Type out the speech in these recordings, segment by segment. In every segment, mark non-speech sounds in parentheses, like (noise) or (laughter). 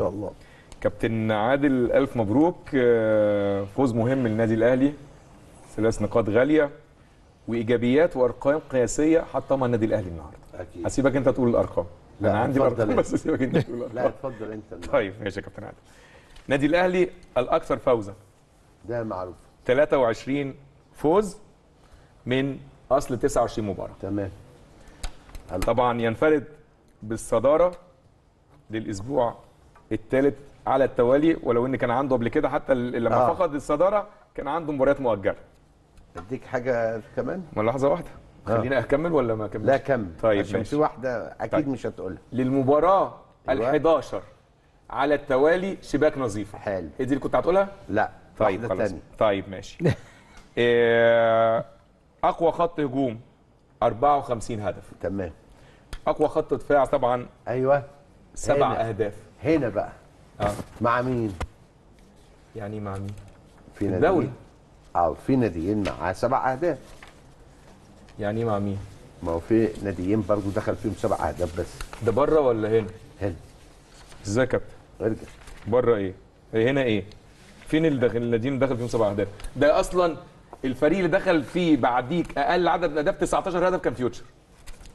شاء الله. كابتن عادل ألف مبروك. آه، فوز مهم للنادي الأهلي. ثلاث نقاط غالية وإيجابيات وأرقام قياسية حطمها النادي الأهلي النهارده. أكيد. هسيبك أنت تقول الأرقام. لا، أنا عندي الأرقام. بس سيبك أنت تقول الأرقام. لا اتفضل أنت. طيب ماشي يا كابتن عادل. النادي الأهلي الأكثر فوزا. ده معروف. 23 فوز من أصل 29 مباراة. تمام. طبعا ينفرد بالصدارة للأسبوع الثالث على التوالي ولو إن كان عنده قبل كده حتى لما آه. فقد الصدارة كان عنده مباريات مؤجلة. أديك حاجة كمان؟ ما لحظة واحدة. آه. خليني أكمل ولا ما اكمل لا كمل. طيب عشان ماشي. في واحدة أكيد طيب. مش هتقولها. للمباراة أيوة. ال11 على التوالي شباك نظيفة. حلو. هي دي اللي كنت هتقولها؟ لا طيب خلاص. ثانية طيب ماشي. (laughs) إيه، أقوى خط هجوم 54 هدف. تمام. أقوى خط دفاع طبعا أيوه. سبع هنا. أهداف. هنا بقى. آه. مع مين؟ يعني مع مين؟ في الدوري. آه في ناديين مع سبع أهداف. يعني مع مين؟ ما هو في ناديين برضو دخل فيهم سبع أهداف بس. ده بره ولا هنا؟ هنا. إزاي يا كابتن؟ ارجع. بره إيه؟ إيه هنا إيه؟ فين اللي داخل؟ الذين دخل فيهم سبع أهداف. ده أصلا الفريق اللي دخل فيه بعديك أقل عدد من أهداف 19 هدف كان فيوتشر.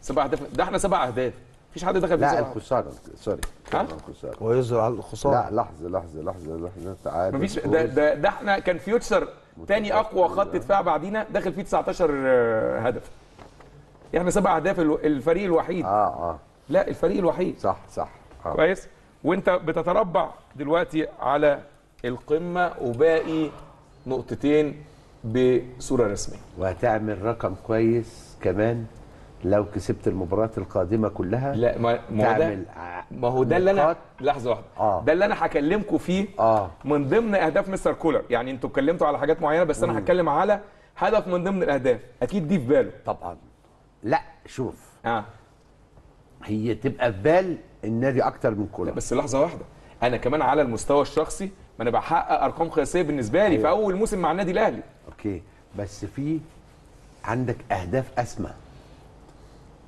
سبع أهداف. ده إحنا سبع أهداف. مفيش حد دخل فيه لا الخسارة sorry. ها؟ الخسارة. ويظهر على الخسارة. لا لحظة لحظة لحظة لحظة. تعالى مفيش ده ده, ده إحنا كان فيوتشر تاني اقوى خط دفاع بعدينا داخل فيه 19 آه، هدف. إحنا سبع اهداف الفريق الوحيد. آه آه. لا الفريق الوحيد. صح صح. آه. كويس؟ وانت بتتربع دلوقتي على القمة وباقي نقطتين بصورة رسمية. وهتعمل رقم كويس كمان. لو كسبت المباريات القادمة كلها لا ما ما هو ده تعمل ما هو ده اللي أنا. لحظة واحدة. آه. ده اللي أنا هكلمكم فيه آه. من ضمن أهداف مستر كولر يعني أنتوا اتكلمتوا على حاجات معينة بس أنا هتكلم على هدف من ضمن الأهداف. أكيد دي في باله. طبعا. لا شوف. آه. هي تبقى في بال النادي أكتر من كولر. بس لحظة واحدة. أنا كمان على المستوى الشخصي ما أنا بحقق أرقام قياسية بالنسبة لي في أول موسم مع النادي الأهلي. أوكي. بس في عندك أهداف أسمى.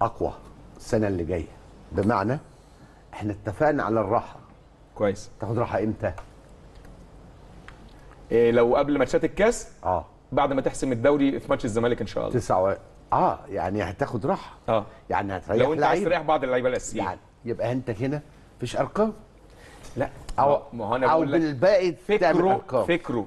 أقوى السنة اللي جاية. بمعنى إحنا اتفقنا على الراحة. كويس. تاخد راحة إمتى؟ إيه لو قبل ماتشات الكاس؟ آه. بعد ما تحسم الدوري في ماتش الزمالك إن شاء الله. تسعة و... آه يعني هتاخد راحة. آه. يعني هتريح لو أنت عايز تريح بعض اللعيبة الاساسيين يعني يبقى انت هنا مفيش أرقام؟ لا. أو ما هو أنا أو بقول لك بالباقي فكره فكره.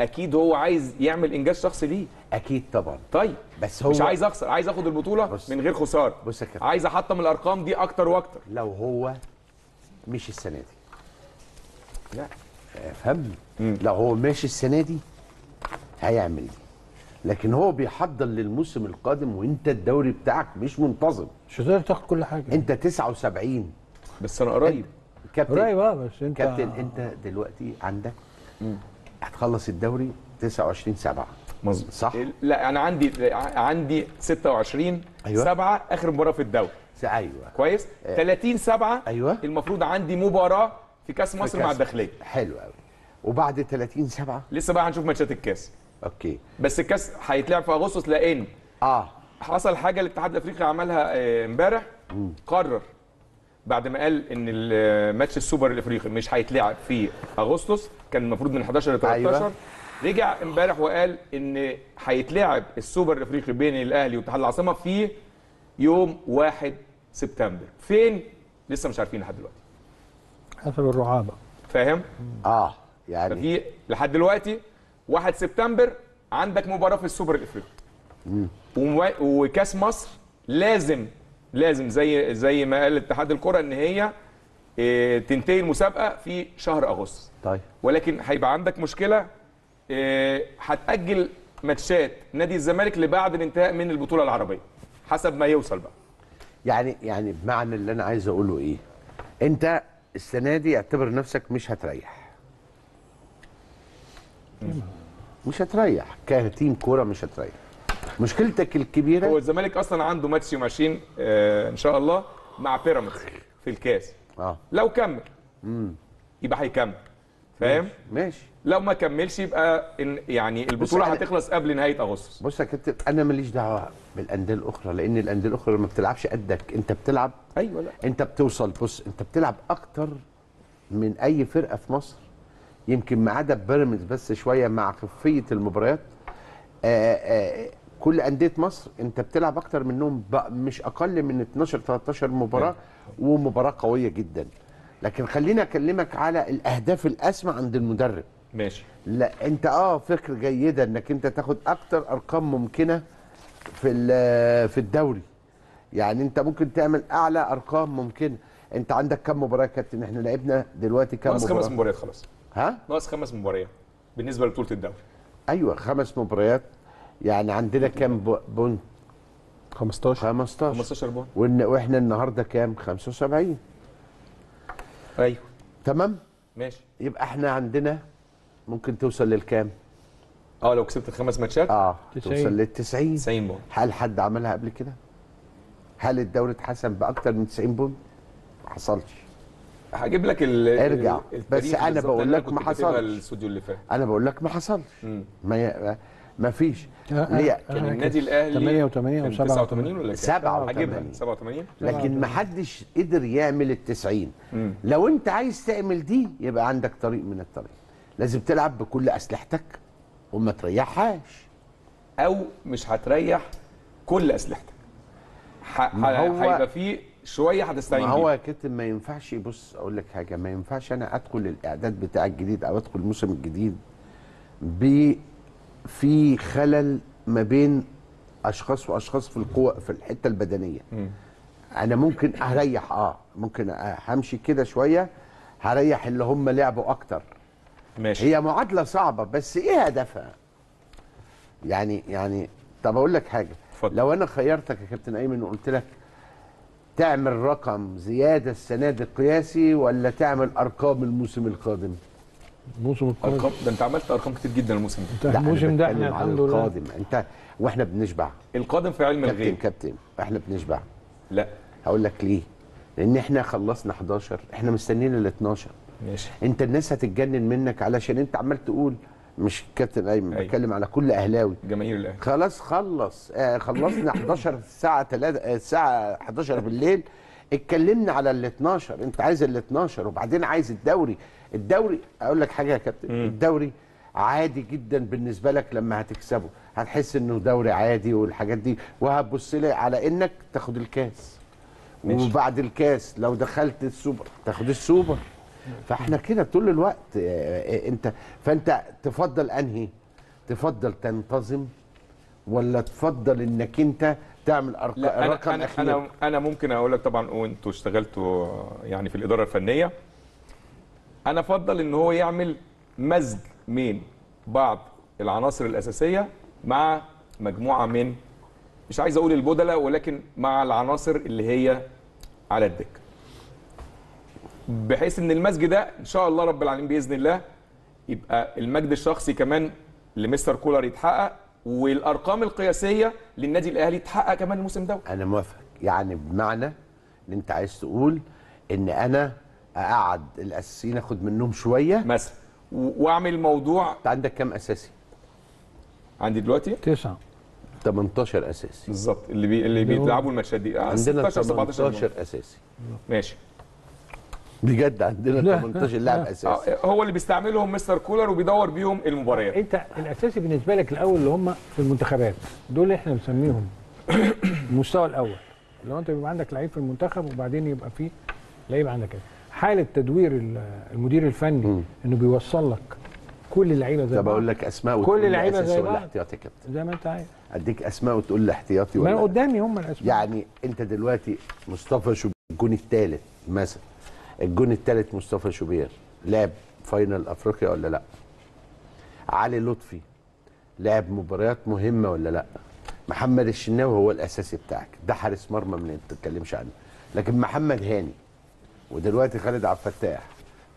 أكيد هو عايز يعمل إنجاز شخصي ليه. أكيد طبعا. طيب بس هو مش عايز أخسر عايز آخد البطولة بص. من غير خسارة. بص يا كابتن. عايز أحطم الأرقام دي أكتر وأكتر. لو هو مش السنة دي. لا. فهمني. لو هو ماشي السنة دي هيعمل دي لكن هو بيحضر للموسم القادم وإنت الدوري بتاعك مش منتظم. مش هتقدر تاخد كل حاجة. أنت 79 بس أنا قريب. كابتن. قريب آه بس انت كابتن أنت دلوقتي عندك هتخلص الدوري 29 7 مظبوط. صح؟ لا أنا عندي عندي 26 أيوة. 7 آخر مباراة في الدوري. أيوه. كويس؟ 30 7 أيوة. المفروض عندي مباراة في كأس مصر مع كاس- الداخلية. حلو قوي وبعد 30 7 لسه بقى هنشوف ماتشات الكاس. okay. بس الكاس هيتلعب في أغسطس لأن آه. حصل حاجة الاتحاد الأفريقي عملها آه، امبارح. قرر بعد ما قال إن ال- ماتش السوبر الإفريقي مش هيتلعب في أغسطس كان المفروض من 11 ل 13 أيوة. رجع إمبارح وقال إن هيتلعب السوبر الإفريقي بين الأهلي واتحاد العاصمة في يوم 1 سبتمبر. فين؟ لسه مش عارفين لحد دلوقتي. حسب الرعابه فاهم؟ آه يعني ففي لحد دلوقتي 1 سبتمبر عندك مباراة في السوبر الإفريقي. وكأس مصر لازم لازم زي زي ما قال اتحاد الكرة إن هي إيه، تنتهي المسابقة في شهر أغسطس. طيب. ولكن هيبقى عندك مشكلة إيه، هتأجل ماتشات نادي الزمالك لبعد الانتهاء من البطولة العربية حسب ما يوصل بقى. يعني يعني بمعنى اللي أنا عايز أقوله إيه؟ أنت السنة دي اعتبر نفسك مش هتريح. مش هتريح. كتيم كورة مش هتريح. مشكلتك هو الكبيره الزمالك أصلا عنده ماتش يوم 20 آه، إن شاء الله مع بيراميدز في الكاس. آه. لو كمل يبقى هيكمل. فاهم؟ ماشي لو ما كملش يبقى يعني البطولة هتخلص قبل نهاية أغسطس. بص يا كابتن أنا ماليش دعوة بالأندية الأخرى لأن الأندية الأخرى لما بتلعبش قدك أنت بتلعب أيوه لا. أنت بتوصل. بص أنت بتلعب أكتر من أي فرقة في مصر يمكن ما عدا بيراميدز بس شوية مع خفية المباريات. آه، آه، كل أندية مصر أنت بتلعب أكتر منهم مش أقل من 12 13 مباراة ومباراة قوية جدا. لكن خليني أكلمك على الأهداف الأسمى عند المدرب. ماشي. لا أنت آه فكر جيده إنك أنت تاخد أكتر أرقام ممكنة في ال- في الدوري. يعني أنت ممكن تعمل أعلى أرقام ممكنه أنت عندك كم مباراة يا كابتن؟ إحنا لعبنا دلوقتي كم ناقص خمس مباراة؟ مباريات خلاص. ها؟ ناقص خمس مباريات بالنسبة لبطولة الدوري. أيوه خمس مباريات. يعني عندنا كام ب- بونت؟ 15 15 15 بون وإحنا النهارده كام؟ 75 أيوه. تمام؟ ماشي. يبقى إحنا عندنا ممكن توصل للكام؟ آه لو كسبت الخمس ماتشات؟ آه 90. توصل لل 90 90 بون هل حد عملها قبل كده؟ هل الدوري اتحسن بأكتر من 90 بون؟ ما حصلش. هجيب لك ال ارجع. بس بالظبط. بقول لك ما حصلش. الاستوديو اللي فات. أنا بقول لك ما حصلش. ما ي... ما فيش. آه، ليه؟ كان النادي الأهلي 88 كان و 89 ولا كام؟ 87. هجيبها 87 لكن ما حدش قدر يعمل ال 90 لو انت عايز تعمل دي يبقى عندك طريق من الطريق. لازم تلعب بكل أسلحتك وما تريحهاش. أو مش هتريح كل أسلحتك. ح- ما هو- هيبقى في شوية هتستعين ما هو يا كابتن ما ينفعش بص أقول لك حاجة ما ينفعش أنا أدخل الإعداد بتاع الجديد أو أدخل الموسم الجديد ب في خلل ما بين أشخاص وأشخاص في القوه في الحتة البدنية. أنا ممكن اريح آه ممكن همشي كده شوية هريح اللي هم لعبوا أكتر. ماشي. هي معادلة صعبة بس إيه هدفها؟ يعني يعني طب أقول لك حاجة. اتفضل. لو أنا خيرتك يا كابتن أيمن وقلت لك تعمل رقم زيادة السنة دي قياسي ولا تعمل أرقام الموسم القادم؟ الموسم القادم أرقام؟ ده أنت عملت أرقام كتير جدا الموسم ده. أنا الموسم ده إحنا الحمد لله. القادم. أنت وإحنا بنشبع. القادم في علم كابتن الغيب. كابتن إحنا بنشبع. لا. هقول لك ليه. لأن إحنا خلصنا 11 إحنا مستنيين ال 12 ماشي. أنت الناس هتتجنن منك علشان أنت عمال تقول مش كابتن ايمن أيوة. بتكلم على كل أهلاوي. جماهير الأهلي. خلاص خلص. آه خلصنا 11 الساعة 3 آه الساعة 11 بالليل. اتكلمنا على ال 12 انت عايز ال 12 وبعدين عايز الدوري. الدوري أقول لك حاجة يا كابتن الدوري عادي جدا بالنسبة لك لما هتكسبه. هتحس إنه دوري عادي والحاجات دي. وهتبص لي على إنك تاخد الكاس. ماشي. وبعد الكاس لو دخلت السوبر تاخد السوبر. فإحنا كده طول الوقت آه، آه، أنت فأنت تفضل أنهي؟ تفضل تنتظم ولا تفضل إنك أنت تعمل أرق... لا أنا رقم أنا اخير أنا أنا ممكن أقول لك طبعا وانتوا اشتغلتوا يعني في الإدارة الفنية. أنا أفضل إن هو يعمل مزج من بعض العناصر الأساسية مع مجموعة من مش عايز أقول البدلاء ولكن مع العناصر اللي هي على الدكه بحيث إن المزج ده إن شاء الله رب العالمين بإذن الله يبقى المجد الشخصي كمان لمستر كولر يتحقق والأرقام القياسية للنادي الأهلي تحقق كمان الموسم ده. أنا موافق. يعني بمعنى إن أنت عايز تقول إن أنا أقعد الأساسيين آخد منهم شوية؟ مثلا. وأعمل موضوع أنت عندك كام أساسي؟ عندي دلوقتي؟ تسعة. 18 أساسي. بالظبط. اللي بي... اللي بيلعبوا الماتشات دي. آه، عندنا 16 17 18 أساسي. ماشي. بجد عندنا لا. 18 لاعب أساسي. آه، هو اللي بيستعملهم مستر كولر وبيدور بيهم المباريات. انت الأساسي بالنسبة لك الأول اللي هم في المنتخبات دول إحنا بنسميهم (coughs) المستوى الأول. لو انت بيبقى عندك لعيب في المنتخب وبعدين يبقى فيه لعيب عندك كده. حالة تدوير ال- المدير الفني إنه بيوصل لك كل اللعيبة زي طب أقول لك أسماء كل أساسي زي بعض. احتياطي يا كابتن؟ زي ما انت عايز. أديك أسماء وتقول لي احتياطي ما ولا أنا لا. قدامي هم الأسماء. يعني أنت دلوقتي مصطفى شوبير الجون الثالث مثلا؟ الجون الثالث مصطفى شوبير لعب final أفريقيا ولا لأ؟ علي لطفي لعب مباريات مهمة ولا لأ؟ محمد الشناوي هو الأساسي بتاعك ده حارس مرمى من انت تتكلمش عنه. لكن محمد هاني ودلوقتي خالد عبد الفتاح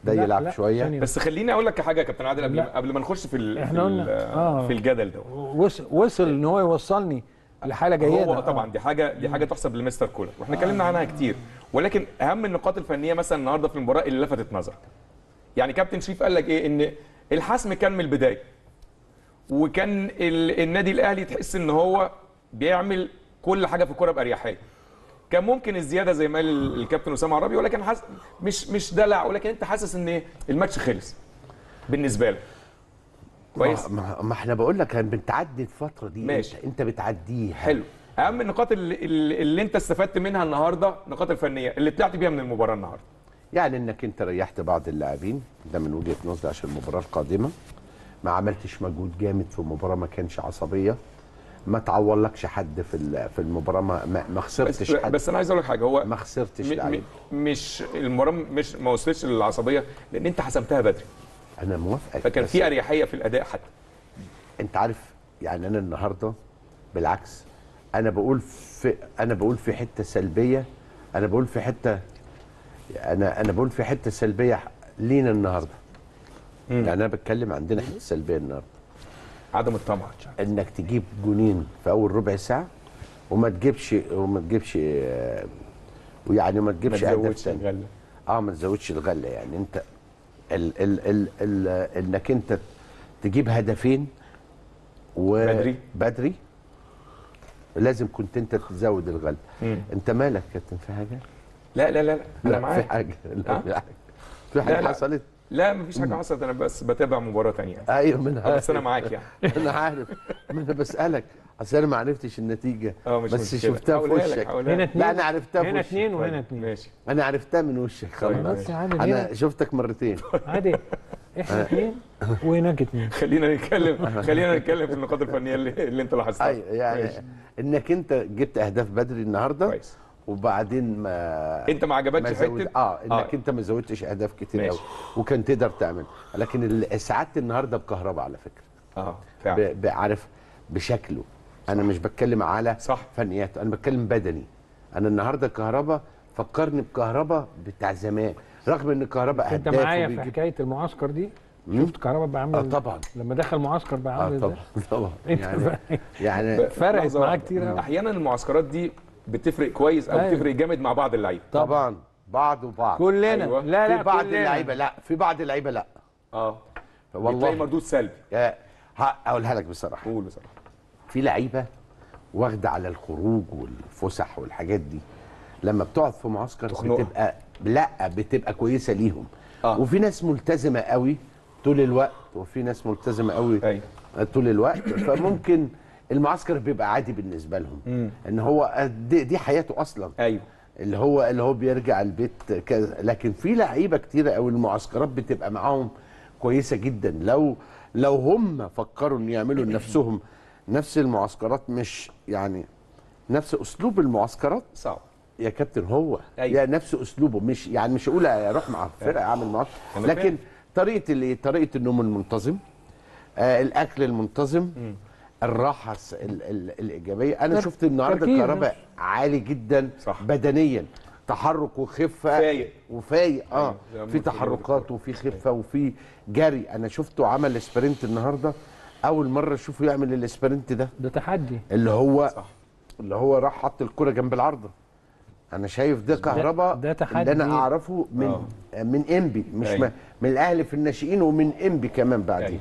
ده لا، يلعب لا، شوية. بس خليني أقول لك حاجة يا كابتن عادل قبل لا. قبل ما نخش في ال... في, إحنا قلنا- ال... آه. في الجدل ده. وصل وصل إن هو يوصلني لحالة جيدة. هو طبعا دي حاجة دي حاجة تحسب لمستر كولر. وإحنا اتكلمنا عنها كتير. ولكن أهم النقاط الفنية مثلا النهارده في المباراة اللي لفتت نظرك يعني كابتن شريف قال لك إيه؟ إن الحسم كان من البداية. وكان ال... النادي الأهلي تحس إن هو بيعمل كل حاجة في الكوره بأريحية. كان ممكن الزيادة زي ما قال الكابتن أسامة عرابي ولكن حس... مش مش دلع ولكن أنت حاسس إن الماتش خلص بالنسبة لك كويس؟ ما, ما إحنا بقول لك هن بتعدي الفترة دي. ماشي. انت, أنت بتعديها. حلو. اهم النقاط اللي, اللي انت استفدت منها النهارده النقاط الفنية اللي طلعت بيها من المباراة النهارده. يعني انك انت ريحت بعض اللاعبين ده من وجهة نظري عشان المباراة القادمة. ما عملتش مجهود جامد في المباراه ما كانش عصبية. ما تعورلكش حد في في المباراة. ما, ما, ما بس, خسرتش حد. بس أنا عايز أقول لك حاجة هو ما خسرتش لعيب مش المباراة مش ما وصلتش للعصبية لأن أنت حسمتها بدري. أنا موافقك فكان في أريحية في الأداء حتى. أنت عارف يعني أنا النهارده بالعكس أنا بقول في أنا بقول في حتة سلبية أنا بقول في حتة أنا أنا بقول في حتة سلبية لينا النهارده. يعني أنا بتكلم عندنا حتة سلبية النهارده. عدم الطمع. إنك تجيب جونين في أول ربع ساعة وما تجيبش وما تجيبش ويعني ما ما تجيبش أهداف تزودش الغلة. آه ما تزودش الغلة. يعني أنت ال ال ال ال إنك أنت تجيب هدفين و بدري. بدري لازم كنت انت تزود الغله مم. انت مالك يا كابتن؟ في حاجة؟ لا لا لا لا. أنا في معاك. حاجة. لا آه. في حاجة. في حاجة لا، لا. حصلت؟ لا مفيش حاجة حصلت. أنا بس بتابع مباراة ثانية أيوه من بس أنا معاك يعني. (laughs) أنا عارف. أنا بسألك. أصل أنا ما عرفتش النتيجة. أه مش بس مشكلة. شفتها في وشك. هنا لا أنا عرفتها في هنا وشك. اتنين وهنا طيب، اتنين. ماشي أنا عرفتها من وشك. خلاص. بس عادي أنا شفتك مرتين. عادي. إحنا اتنين وهناك اتنين خلينا نتكلم خلينا نتكلم في النقاط الفنية اللي, اللي انت لاحظتها. أيوه يعني ماشي. إنك أنت جبت أهداف بدري النهارده كويس. وبعدين ما أنت ما عجبكش زود... حتة؟ آه إنك آه. أنت ما زودتش أهداف كتير. قوي وكان تقدر تعمل. لكن ال- سعادت النهارده بكهرباء على فكرة. آه فعلا. ب... بعرف بشكله. أنا مش بتكلم على صح. فنياته أنا بتكلم بدني. أنا النهارده كهرباء فكرني بكهرباء بتاع زمان. رغم إن كهرباء أنت معايا في حكاية المعسكر دي. شفت كهربا بقى عامل آه إزاي؟ طبعا لما دخل معسكر (laughs) (laughs) بقى عامل آه طبعا طبعا يعني؟ يعني (laughs) فرقت معاه. كتير. أحيانا المعسكرات دي بتفرق كويس أو أيوة. بتفرق جامد مع بعض اللعيبة طبعا بعض وبعض كلنا أيوة. لا لا في بعض كلنا. اللعيبة لا في بعض اللعيبة لا آه والله. بتلاقي مردود سلبي آه، ه- اقولها لك بصراحة قول بصراحة في لعيبة واخدة على الخروج والفسح والحاجات دي لما بتقعد في معسكر تخنقها. بتبقى لا بتبقى كويسة ليهم. آه. وفي ناس ملتزمة قوي طول الوقت وفي ناس ملتزمة قوي أيوه طول الوقت. فممكن المعسكر بيبقى عادي بالنسبة لهم. إن هو دي, دي حياته أصلا. أيوه. اللي هو اللي هو بيرجع البيت كذا. لكن في لعيبة كتيرة قوي المعسكرات بتبقى معاهم كويسة جدا. لو لو هم فكروا إن يعملوا لنفسهم نفس المعسكرات مش يعني نفس أسلوب المعسكرات صعب. يا كابتن هو أيوة. يا نفس أسلوبه مش يعني مش أقول أروح مع فرقة اعمل أنا لكن. طريقة اللي طريقة النوم المنتظم آه الأكل المنتظم الراحة الس- ال ال الإيجابية أنا شفت النهارده الكهرباء عالي جدا صح. بدنيا تحرك وخفة فايق. وفايق آه أيوة، في تحركات. وفي خفة وفي جري أنا شفته عمل sprint النهارده أول مرة أشوفه يعمل ال sprint ده ده تحدي اللي هو صح. اللي هو راح حط الكرة جنب العارضة أنا شايف ده كهرباء ده. اللي أنا اعرفه من آه. من انبي مش من الاهلي في الناشئين ومن انبي كمان بعدين.